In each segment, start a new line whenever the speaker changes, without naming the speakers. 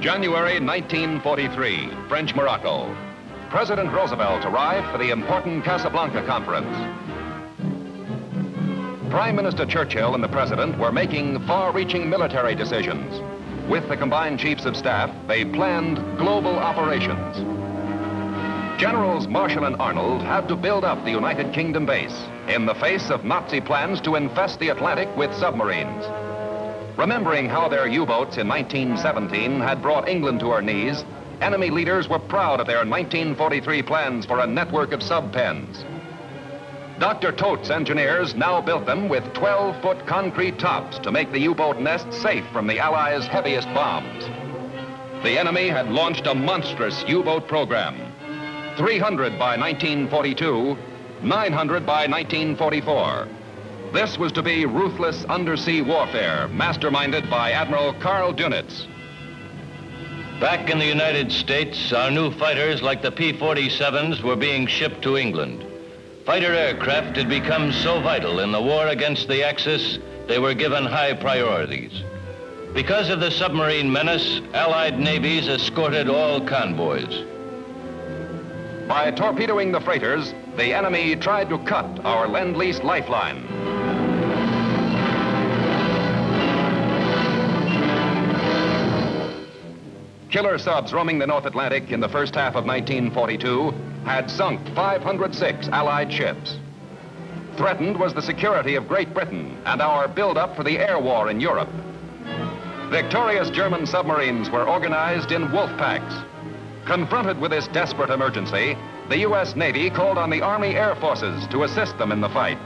January 1943, French Morocco. President Roosevelt arrived for the important Casablanca Conference. Prime Minister Churchill and the President were making far-reaching military decisions. With the combined chiefs of staff, they planned global operations. Generals Marshall and Arnold had to build up the United Kingdom base in the face of Nazi plans to infest the Atlantic with submarines. Remembering how their U-boats in 1917 had brought England to her knees, enemy leaders were proud of their 1943 plans for a network of sub-pens. Dr. Todt's engineers now built them with 12-foot concrete tops to make the U-boat nest safe from the Allies' heaviest bombs. The enemy had launched a monstrous U-boat program. 300 by 1942, 900 by 1944. This was to be ruthless undersea warfare, masterminded by Admiral Karl Dönitz.
Back in the United States, our new fighters, like the P-47s, were being shipped to England. Fighter aircraft had become so vital in the war against the Axis, they were given high priorities. Because of the submarine menace, Allied navies escorted all convoys.
By torpedoing the freighters, the enemy tried to cut our Lend-Lease lifeline. Killer subs roaming the North Atlantic in the first half of 1942 had sunk 506 Allied ships. Threatened was the security of Great Britain and our build-up for the air war in Europe. Victorious German submarines were organized in wolf packs. Confronted with this desperate emergency, the U.S. Navy called on the Army Air Forces to assist them in the fight.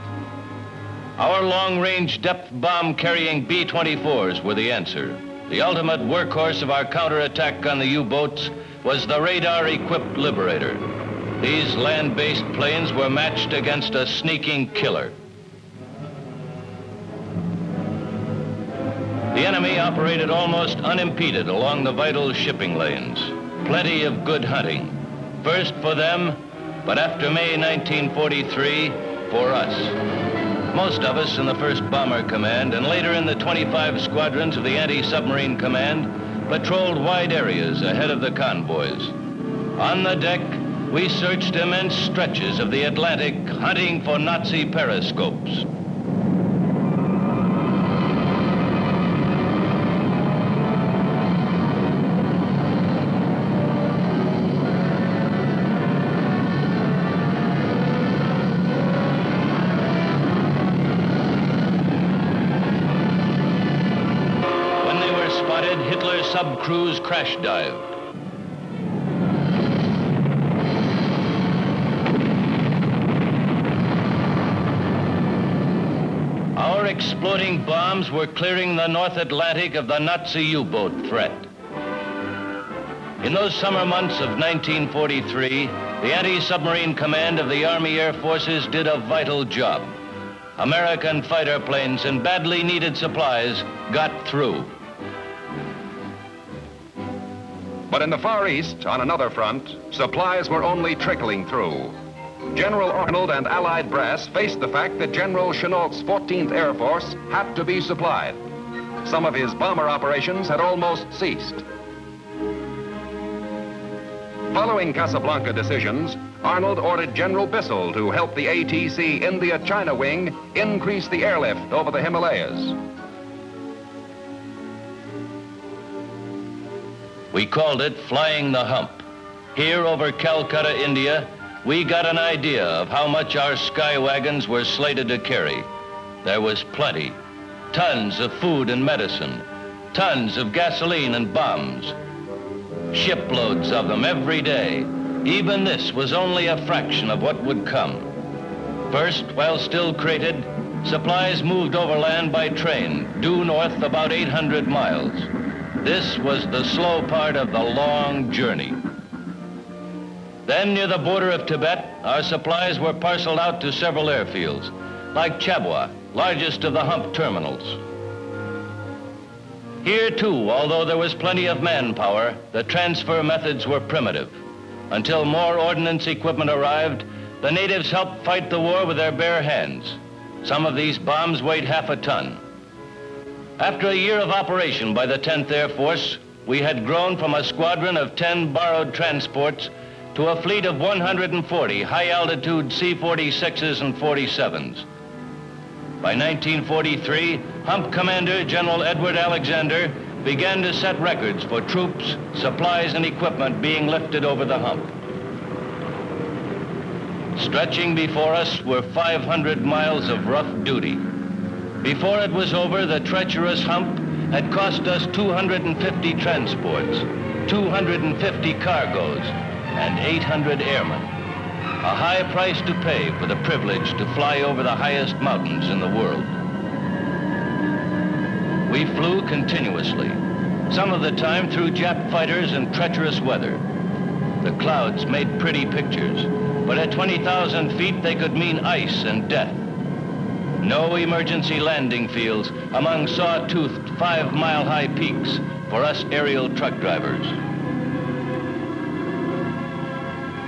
Our long-range depth bomb-carrying B-24s were the answer. The ultimate workhorse of our counterattack on the U-boats was the radar-equipped Liberator. These land-based planes were matched against a sneaking killer. The enemy operated almost unimpeded along the vital shipping lanes. Plenty of good hunting. First for them, but after May 1943, for us. Most of us in the 1st Bomber Command and later in the 25 squadrons of the Anti-Submarine Command patrolled wide areas ahead of the convoys. On the deck, we searched immense stretches of the Atlantic hunting for Nazi periscopes. Crash dived. Our exploding bombs were clearing the North Atlantic of the Nazi U-boat threat. In those summer months of 1943, the Anti-Submarine Command of the Army Air Forces did a vital job. American fighter planes and badly needed supplies got through.
But in the Far East, on another front, supplies were only trickling through. General Arnold and Allied brass faced the fact that General Chennault's 14th Air Force had to be supplied. Some of his bomber operations had almost ceased. Following Casablanca decisions, Arnold ordered General Bissell to help the ATC India-China wing increase the airlift over the Himalayas.
We called it Flying the Hump. Here over Calcutta, India, we got an idea of how much our sky wagons were slated to carry. There was plenty. Tons of food and medicine. Tons of gasoline and bombs. Shiploads of them every day. Even this was only a fraction of what would come. First, while still crated, supplies moved overland by train, due north about 800 miles. This was the slow part of the long journey. Then near the border of Tibet, our supplies were parceled out to several airfields, like Chabua, largest of the hump terminals. Here too, although there was plenty of manpower, the transfer methods were primitive. Until more ordnance equipment arrived, the natives helped fight the war with their bare hands. Some of these bombs weighed half a ton. After a year of operation by the 10th Air Force, we had grown from a squadron of 10 borrowed transports to a fleet of 140 high-altitude C-46s and 47s. By 1943, Hump Commander General Edward Alexander began to set records for troops, supplies, and equipment being lifted over the hump. Stretching before us were 500 miles of rough duty. Before it was over, the treacherous hump had cost us 250 transports, 250 cargoes, and 800 airmen. A high price to pay for the privilege to fly over the highest mountains in the world. We flew continuously, some of the time through Jap fighters and treacherous weather. The clouds made pretty pictures, but at 20,000 feet they could mean ice and death. No emergency landing fields among saw-toothed five-mile-high peaks for us aerial truck drivers.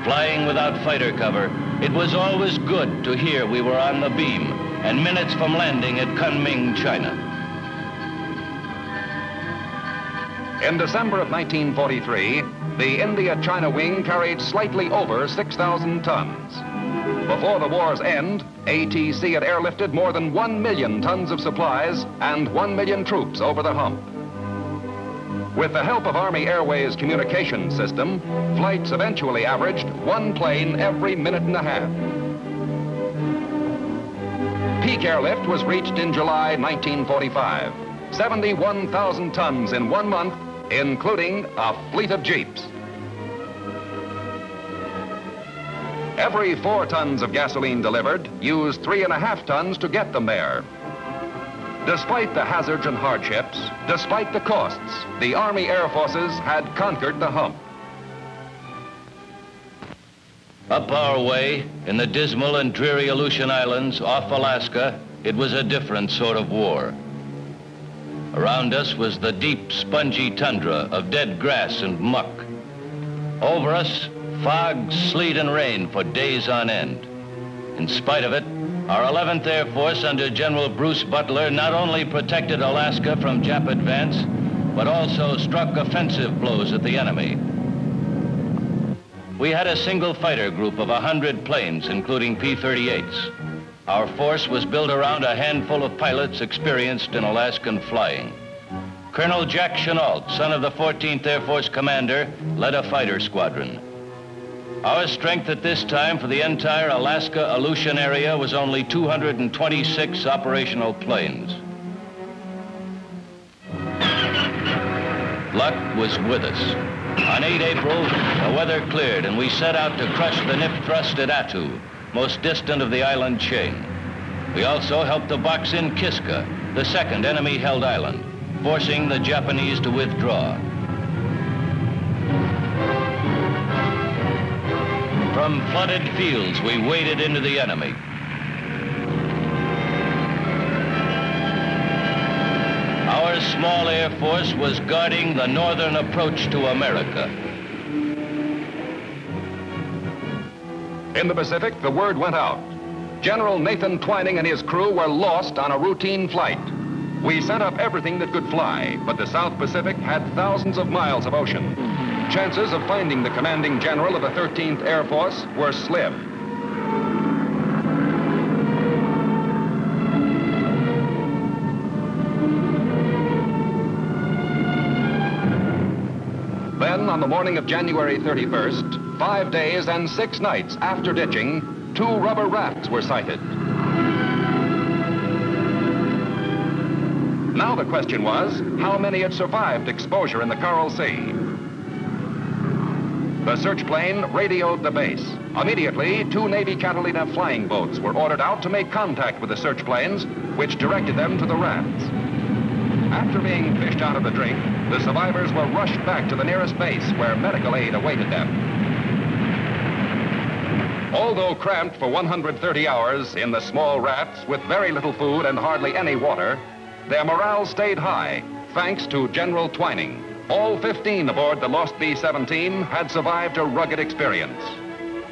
Flying without fighter cover, it was always good to hear we were on the beam and minutes from landing at Kunming, China.
In December of 1943, the India-China wing carried slightly over 6,000 tons. Before the war's end, ATC had airlifted more than 1 million tons of supplies and 1 million troops over the hump. With the help of Army Airways communication system, flights eventually averaged one plane every minute and a half. Peak airlift was reached in July 1945. 71,000 tons in one month, including a fleet of jeeps. Every four tons of gasoline delivered used three and a half tons to get them there. Despite the hazards and hardships, despite the costs, the Army Air Forces had conquered the hump.
Up our way, in the dismal and dreary Aleutian Islands off Alaska, it was a different sort of war. Around us was the deep, spongy tundra of dead grass and muck. Over us, fog, sleet, and rain for days on end. In spite of it, our 11th Air Force under General Bruce Butler not only protected Alaska from Jap advance, but also struck offensive blows at the enemy. We had a single fighter group of 100 planes, including P-38s. Our force was built around a handful of pilots experienced in Alaskan flying. Colonel Jack Chennault, son of the 14th Air Force commander, led a fighter squadron. Our strength at this time for the entire Alaska Aleutian area was only 226 operational planes. Luck was with us. On 8 April, the weather cleared and we set out to crush the nip thrust at Attu, most distant of the island chain. We also helped the box in Kiska, the second enemy-held island, forcing the Japanese to withdraw. From flooded fields, we waded into the enemy. Our small Air Force was guarding the northern approach to America.
In the Pacific, the word went out. General Nathan Twining and his crew were lost on a routine flight. We sent up everything that could fly, but the South Pacific had thousands of miles of ocean. Chances of finding the commanding general of the 13th Air Force were slim. Then, on the morning of January 31st, five days and six nights after ditching, two rubber rafts were sighted. Now the question was, how many had survived exposure in the Coral Sea? The search plane radioed the base. Immediately, two Navy Catalina flying boats were ordered out to make contact with the search planes, which directed them to the rafts. After being fished out of the drink, the survivors were rushed back to the nearest base where medical aid awaited them. Although cramped for 130 hours in the small rafts with very little food and hardly any water, their morale stayed high, thanks to General Twining. All 15 aboard the Lost B-17 had survived a rugged experience.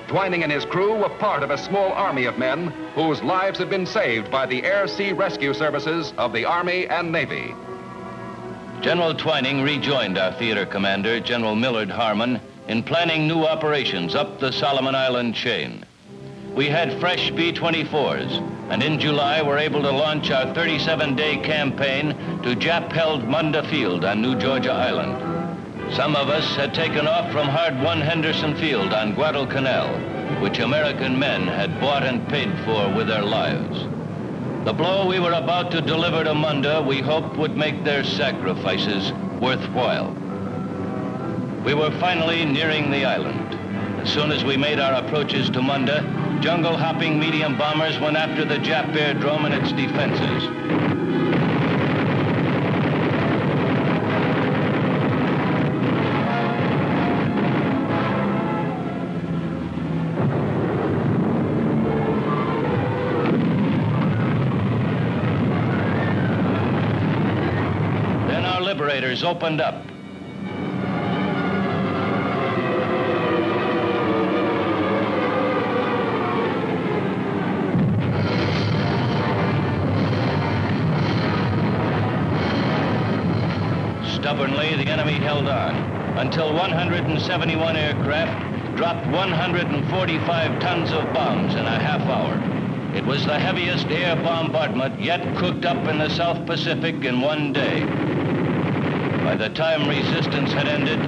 Twining and his crew were part of a small army of men whose lives had been saved by the air-sea rescue services of the Army and Navy.
General Twining rejoined our theater commander, General Millard Harmon, in planning new operations up the Solomon Island chain. We had fresh B-24s, and in July were able to launch our 37-day campaign to Jap-held Munda Field on New Georgia Island. Some of us had taken off from hard-won Henderson Field on Guadalcanal, which American men had bought and paid for with their lives. The blow we were about to deliver to Munda, we hoped would make their sacrifices worthwhile. We were finally nearing the island. As soon as we made our approaches to Munda, jungle-hopping medium bombers went after the Jap airdrome and its defenses. Then our liberators opened up. Held on until 171 aircraft dropped 145 tons of bombs in a half hour. It was the heaviest air bombardment yet cooked up in the South Pacific in one day. By the time resistance had ended,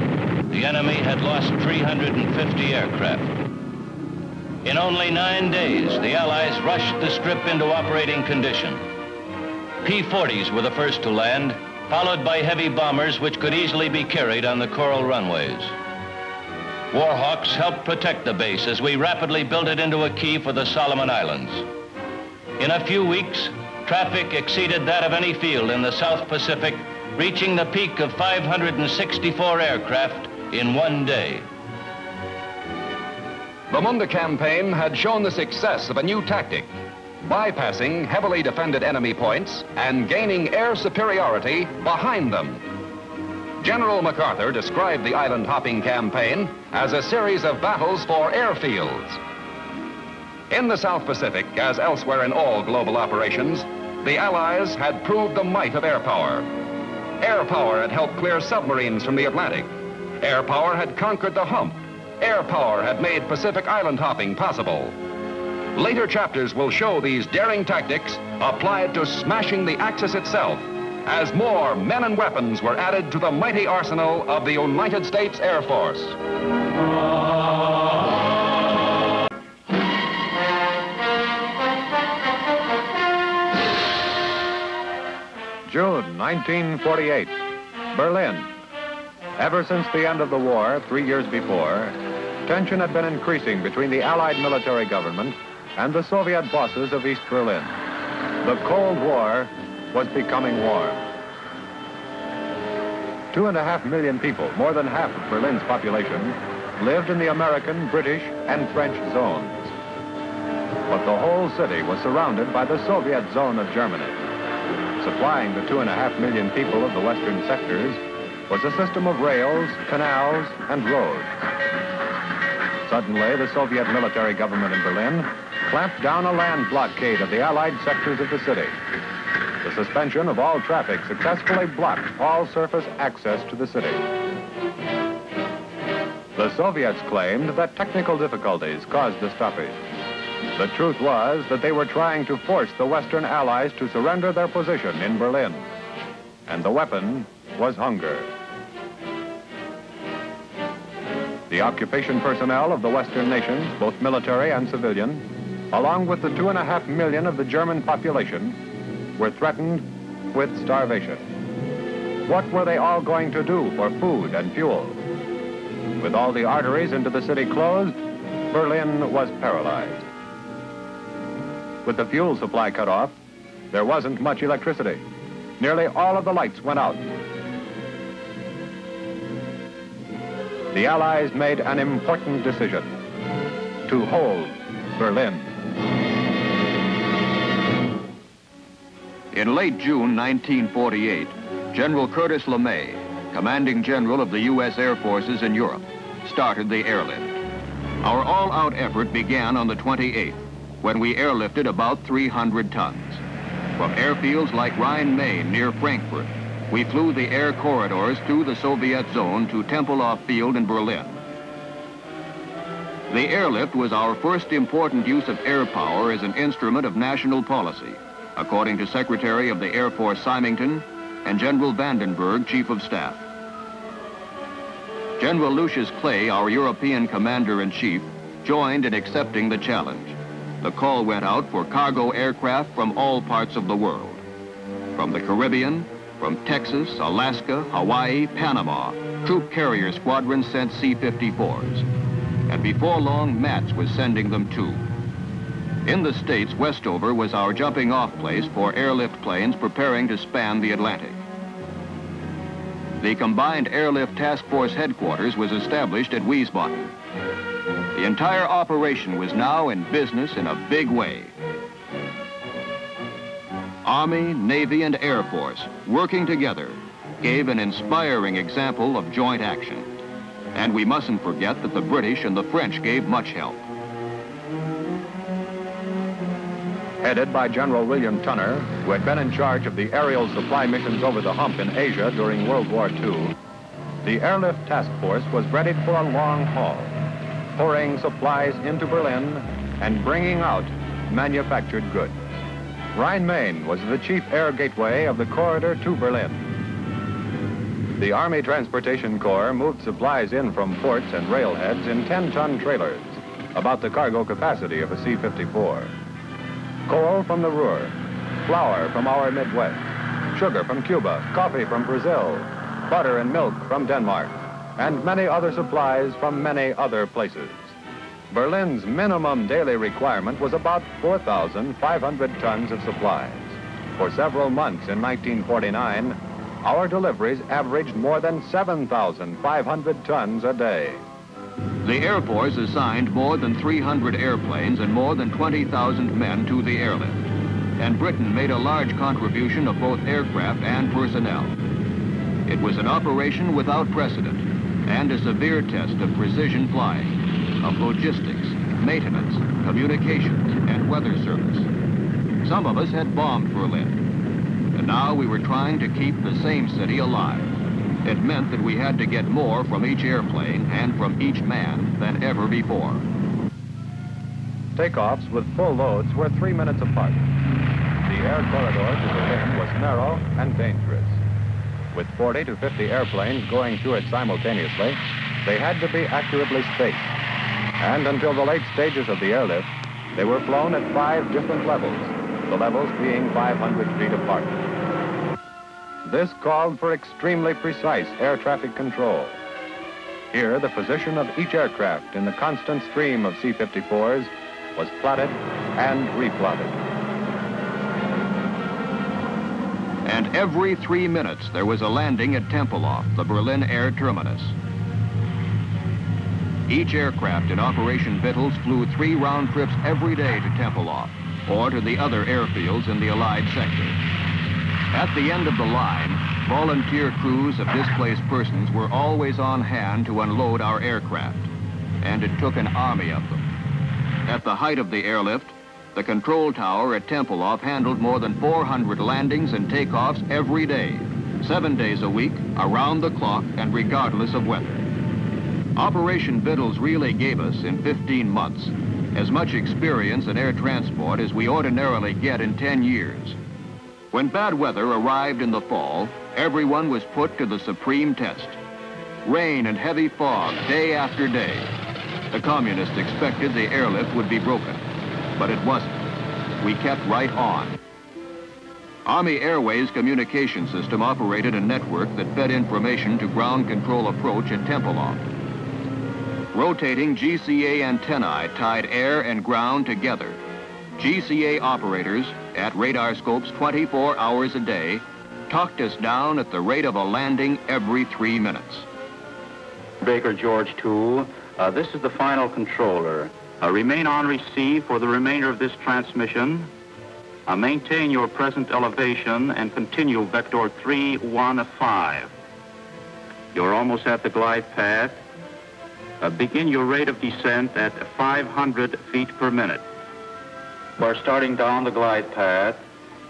the enemy had lost 350 aircraft. In only nine days, the Allies rushed the strip into operating condition. P-40s were the first to land, followed by heavy bombers which could easily be carried on the coral runways. Warhawks helped protect the base as we rapidly built it into a key for the Solomon Islands. In a few weeks, traffic exceeded that of any field in the South Pacific, reaching the peak of 564 aircraft in one day.
The Munda campaign had shown the success of a new tactic, bypassing heavily defended enemy points and gaining air superiority behind them. General MacArthur described the island hopping campaign as a series of battles for airfields. In the South Pacific, as elsewhere in all global operations, the Allies had proved the might of air power. Air power had helped clear submarines from the Atlantic. Air power had conquered the hump. Air power had made Pacific island hopping possible. Later chapters will show these daring tactics applied to smashing the Axis itself as more men and weapons were added to the mighty arsenal of the United States Air Force.
June 1948, Berlin. Ever since the end of the war, three years before, tension had been increasing between the Allied military government and the Soviet bosses of East Berlin. The Cold War was becoming warm. Two and a half million people, more than half of Berlin's population, lived in the American, British, and French zones. But the whole city was surrounded by the Soviet zone of Germany. Supplying the two and a half million people of the western sectors was a system of rails, canals, and roads. Suddenly, the Soviet military government in Berlin clamped down a land blockade of the Allied sectors of the city. The suspension of all traffic successfully blocked all surface access to the city. The Soviets claimed that technical difficulties caused the stoppage. The truth was that they were trying to force the Western Allies to surrender their position in Berlin. And the weapon was hunger. The occupation personnel of the Western nations, both military and civilian, along with the two and a half million of the German population, were threatened with starvation. What were they all going to do for food and fuel? With all the arteries into the city closed, Berlin was paralyzed. With the fuel supply cut off, there wasn't much electricity. Nearly all of the lights went out. The Allies made an important decision to hold Berlin.
In late June 1948, General Curtis LeMay, commanding general of the U.S. Air Forces in Europe, started the airlift. Our all-out effort began on the 28th, when we airlifted about 300 tons. From airfields like Rhine-Main, near Frankfurt, we flew the air corridors through the Soviet zone to Tempelhof Field in Berlin. The airlift was our first important use of air power as an instrument of national policy, according to Secretary of the Air Force Symington and General Vandenberg, Chief of Staff. General Lucius Clay, our European Commander-in-Chief, joined in accepting the challenge. The call went out for cargo aircraft from all parts of the world. From the Caribbean, from Texas, Alaska, Hawaii, Panama, troop carrier squadrons sent C-54s. And before long, MATS was sending them too. In the States, Westover was our jumping off place for airlift planes preparing to span the Atlantic. The Combined Airlift Task Force headquarters was established at Wiesbaden. The entire operation was now in business in a big way. Army, Navy, and Air Force, working together, gave an inspiring example of joint action. And we mustn't forget that the British and the French gave much help.
Headed by General William Tunner, who had been in charge of the aerial supply missions over the hump in Asia during World War II, the Airlift Task Force was ready for a long haul, pouring supplies into Berlin and bringing out manufactured goods. Rhine-Main was the chief air gateway of the corridor to Berlin. The Army Transportation Corps moved supplies in from ports and railheads in 10-ton trailers, about the cargo capacity of a C-54. Coal from the Ruhr, flour from our Midwest, sugar from Cuba, coffee from Brazil, butter and milk from Denmark, and many other supplies from many other places. Berlin's minimum daily requirement was about 4,500 tons of supplies. For several months in 1949, our deliveries averaged more than 7,500 tons a day.
The Air Force assigned more than 300 airplanes and more than 20,000 men to the airlift. And Britain made a large contribution of both aircraft and personnel. It was an operation without precedent and a severe test of precision flying, of logistics, maintenance, communications, and weather service. Some of us had bombed Berlin, and now we were trying to keep the same city alive. It meant that we had to get more from each airplane and from each man than ever before.
Takeoffs with full loads were three minutes apart. The air corridor to the Berlin was narrow and dangerous. With 40 to 50 airplanes going through it simultaneously, they had to be accurately spaced. And until the late stages of the airlift, they were flown at five different levels, the levels being 500 feet apart. This called for extremely precise air traffic control. Here, the position of each aircraft in the constant stream of C-54s was plotted and replotted.
And every three minutes, there was a landing at Tempelhof, the Berlin air terminus. Each aircraft in Operation Vittles flew three round trips every day to Tempelhof or to the other airfields in the Allied sector. At the end of the line, volunteer crews of displaced persons were always on hand to unload our aircraft, and it took an army of them. At the height of the airlift, the control tower at Tempelhof handled more than 400 landings and takeoffs every day, seven days a week, around the clock, and regardless of weather. Operation Vittles really gave us, in 15 months, as much experience in air transport as we ordinarily get in 10 years. When bad weather arrived in the fall, everyone was put to the supreme test. Rain and heavy fog day after day. The communists expected the airlift would be broken, but it wasn't. We kept right on. Army Airways communication system operated a network that fed information to ground control approach at Tempelhof. Rotating GCA antennae tied air and ground together. GCA operators at radar scopes 24 hours a day talked us down at the rate of a landing every three minutes.
Baker George 2, uh, this is the final controller. Uh, remain on receive for the remainder of this transmission. Uh, maintain your present elevation and continue vector 315. You're almost at the glide path. Uh, begin your rate of descent at 500 feet per minute. We're starting down the glide path.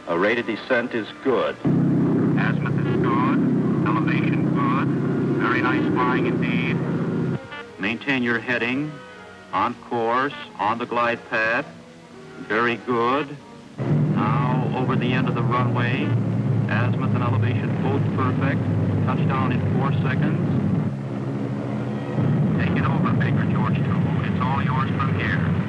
A rate of descent is good. Azimuth is good. Elevation good. Very nice flying indeed. Maintain your heading. On course, on the glide path. Very good. Now over the end of the runway. Azimuth and elevation both perfect. Touchdown in four seconds. Take it over, Baker George 2. It's all yours from here.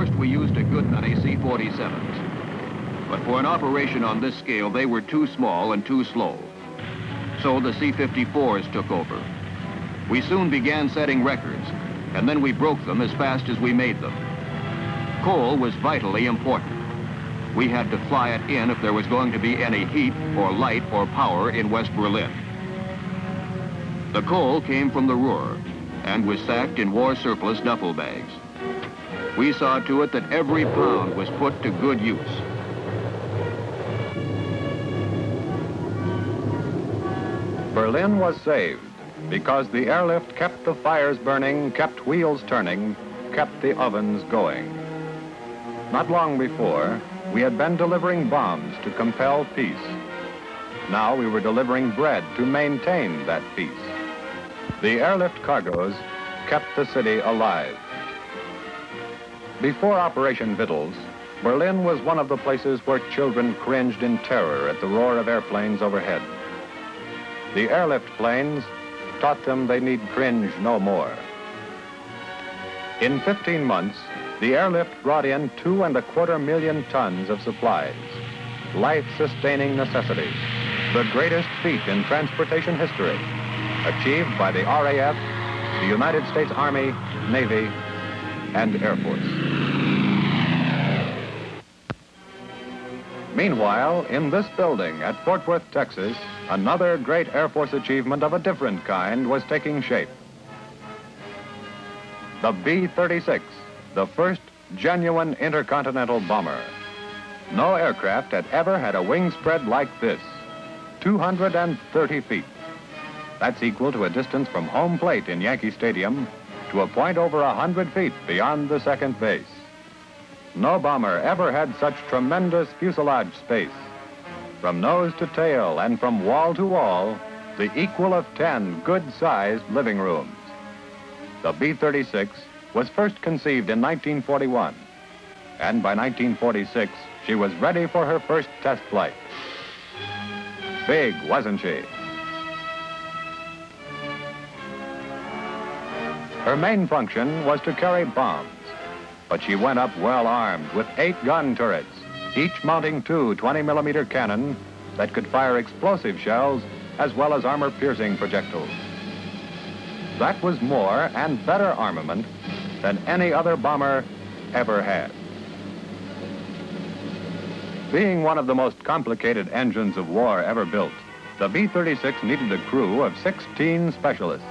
First, we used a good many C-47s. But for an operation on this scale, they were too small and too slow. So the C-54s took over. We soon began setting records, and then we broke them as fast as we made them. Coal was vitally important. We had to fly it in if there was going to be any heat or light or power in West Berlin. The coal came from the Ruhr and was sacked in war surplus duffel bags. We saw to it that every pound was put to good use.
Berlin was saved because the airlift kept the fires burning, kept wheels turning, kept the ovens going. Not long before, we had been delivering bombs to compel peace. Now we were delivering bread to maintain that peace. The airlift cargoes kept the city alive. Before Operation Vittles, Berlin was one of the places where children cringed in terror at the roar of airplanes overhead. The airlift planes taught them they need cringe no more. In 15 months, the airlift brought in two and a quarter million tons of supplies, life-sustaining necessities, the greatest feat in transportation history, achieved by the RAF, the United States Army, Navy, and Air Force. Meanwhile, in this building at Fort Worth, Texas, another great Air Force achievement of a different kind was taking shape. The B-36, the first genuine intercontinental bomber. No aircraft had ever had a wing spread like this, 230 feet. That's equal to a distance from home plate in Yankee Stadium to a point over 100 feet beyond the second base. No bomber ever had such tremendous fuselage space. From nose to tail and from wall to wall, the equal of 10 good-sized living rooms. The B-36 was first conceived in 1941, and by 1946, she was ready for her first test flight. Big, wasn't she? Her main function was to carry bombs but she went up well armed with eight gun turrets, each mounting two 20 millimeter cannon that could fire explosive shells as well as armor-piercing projectiles. That was more and better armament than any other bomber ever had. Being one of the most complicated engines of war ever built, the B-36 needed a crew of 16 specialists.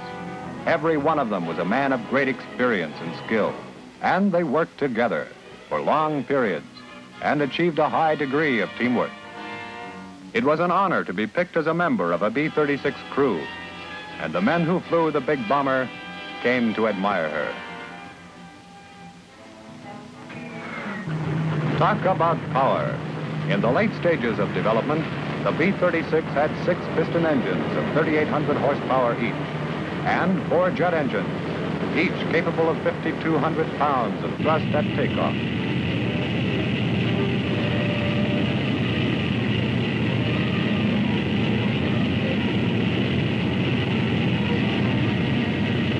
Every one of them was a man of great experience and skill and they worked together for long periods and achieved a high degree of teamwork. It was an honor to be picked as a member of a B-36 crew, and the men who flew the big bomber came to admire her. Talk about power. In the late stages of development, the B-36 had six piston engines of 3,800 horsepower each and four jet engines each capable of 5,200 pounds of thrust at takeoff.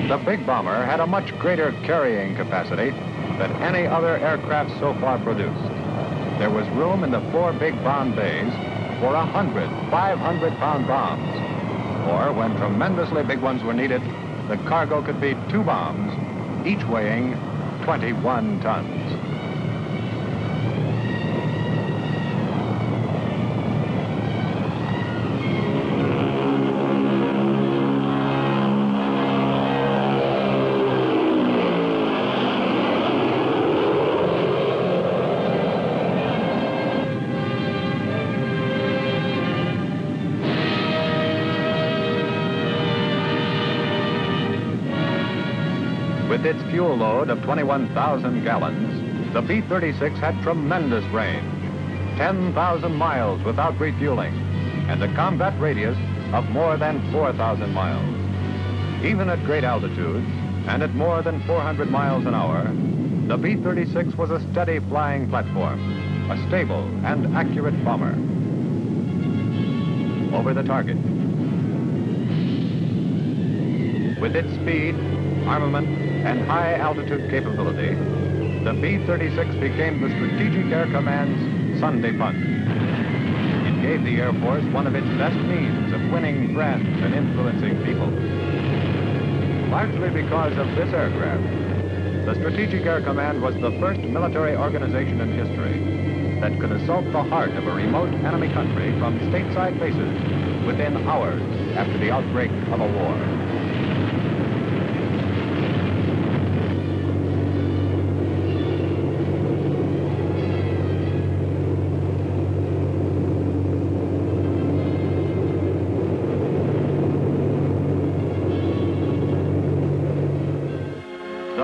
The big bomber had a much greater carrying capacity than any other aircraft so far produced. There was room in the four big bomb bays for 100 500-pound bombs, or when tremendously big ones were needed, the cargo could be two bombs, each weighing 21 tons. With its fuel load of 21,000 gallons, the B-36 had tremendous range. 10,000 miles without refueling and a combat radius of more than 4,000 miles. Even at great altitudes and at more than 400 miles an hour, the B-36 was a steady flying platform, a stable and accurate bomber. Over the target. With its speed, armament, and high altitude capability, the B-36 became the Strategic Air Command's Sunday punch. It gave the Air Force one of its best means of winning friends and influencing people. Largely because of this aircraft, the Strategic Air Command was the first military organization in history that could assault the heart of a remote enemy country from stateside bases within hours after the outbreak of a war.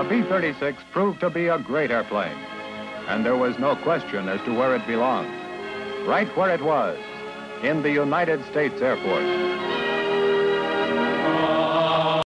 B-36 proved to be a great airplane, and there was no question as to where it belonged. Right where it was, in the United States Air Force.